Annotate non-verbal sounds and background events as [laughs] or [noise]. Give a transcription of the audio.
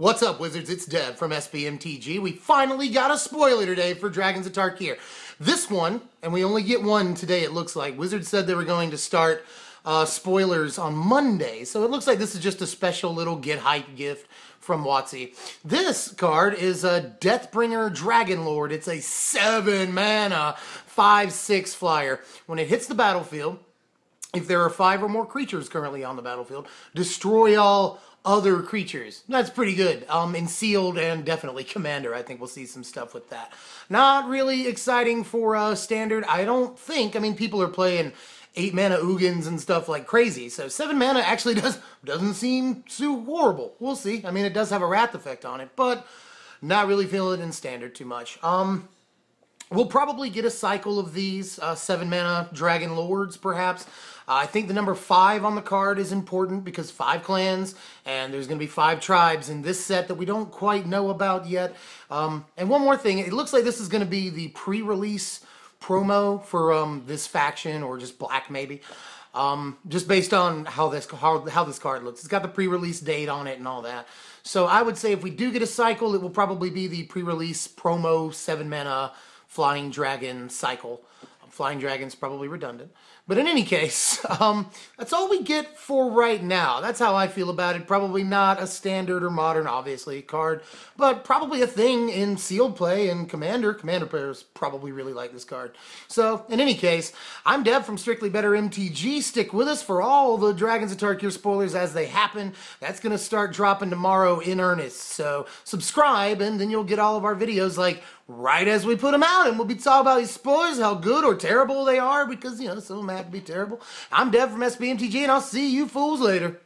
What's up, Wizards? It's Dev from SBMTG. We finally got a spoiler today for Dragons of Tarkir. This one, and we only get one today, it looks like. Wizards said they were going to start uh, spoilers on Monday, so it looks like this is just a special little get hype gift from WotC. This card is a Deathbringer Dragon Lord. It's a 7 mana, 5-6 flyer. When it hits the battlefield, if there are five or more creatures currently on the battlefield, destroy all other creatures. That's pretty good. Um, in sealed and definitely commander, I think we'll see some stuff with that. Not really exciting for uh, standard. I don't think. I mean, people are playing eight mana Ugins and stuff like crazy. So seven mana actually [laughs] does doesn't seem too horrible. We'll see. I mean, it does have a wrath effect on it, but not really feeling it in standard too much. Um, We'll probably get a cycle of these uh, seven mana Dragon Lords, perhaps. I think the number five on the card is important because five clans, and there's going to be five tribes in this set that we don't quite know about yet. Um, and one more thing, it looks like this is going to be the pre-release promo for um, this faction, or just black maybe. Um, just based on how this how, how this card looks. It's got the pre-release date on it and all that. So I would say if we do get a cycle, it will probably be the pre-release promo seven mana Flying Dragon cycle. Flying Dragon's probably redundant. But in any case, [laughs] um, that's all we get for right now. That's how I feel about it. Probably not a standard or modern, obviously, card, but probably a thing in sealed play and Commander. Commander players probably really like this card. So, in any case, I'm Dev from Strictly Better MTG. Stick with us for all the Dragons of Tarkir spoilers as they happen. That's going to start dropping tomorrow in earnest. So, subscribe, and then you'll get all of our videos like right as we put them out, and we'll be talking about these spoilers, how good or terrible they are, because, you know, some of them have to be terrible. I'm Dev from SBMTG, and I'll see you fools later.